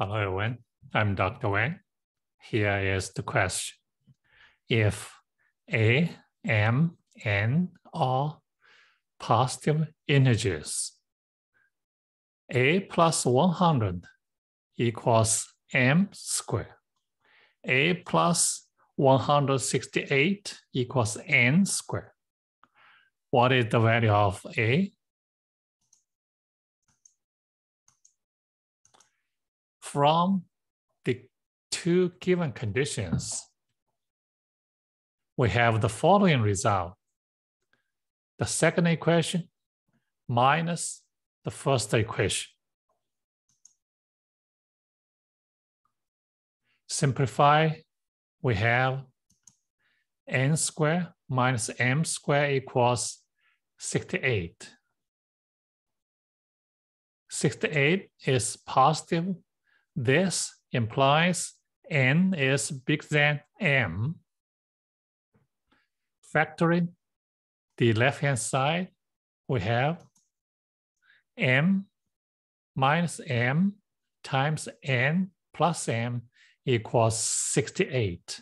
Hello, everyone. I'm Dr. Wang. Here is the question. If A, M, N are positive integers, A plus 100 equals M squared. A plus 168 equals N squared. What is the value of A? From the two given conditions, we have the following result. The second equation minus the first equation. Simplify, we have n squared minus m squared equals 68. 68 is positive this implies n is bigger than m. Factoring the left-hand side, we have m minus m times n plus m equals 68.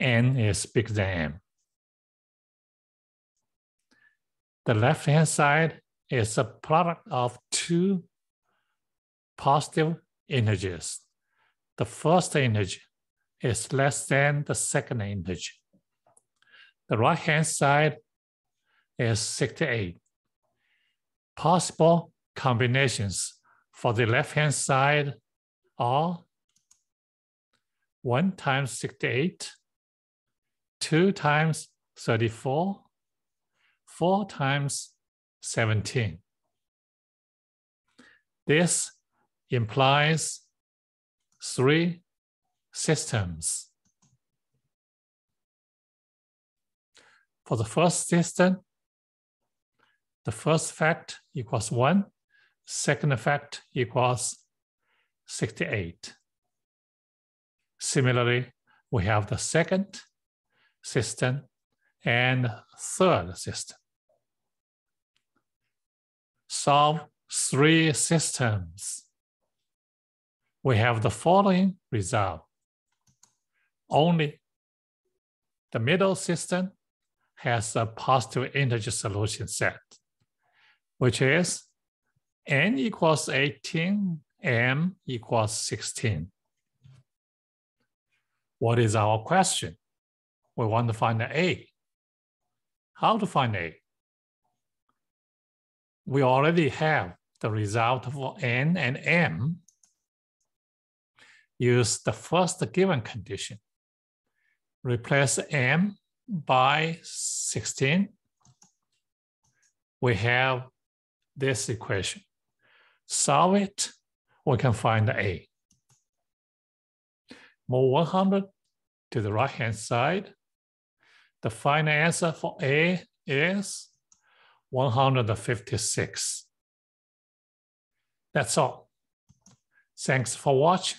n is bigger than m. The left-hand side is a product of two positive integers. The first integer is less than the second integer. The right-hand side is 68. Possible combinations for the left-hand side are 1 times 68, 2 times 34, 4 times 17. This implies three systems. For the first system, the first fact equals one, second fact equals 68. Similarly, we have the second system and third system. Solve three systems we have the following result. Only the middle system has a positive integer solution set, which is n equals 18, m equals 16. What is our question? We want to find the A. How to find A? We already have the result for n and m use the first given condition. Replace m by 16. We have this equation. Solve it, we can find A. Move 100 to the right-hand side. The final answer for A is 156. That's all. Thanks for watching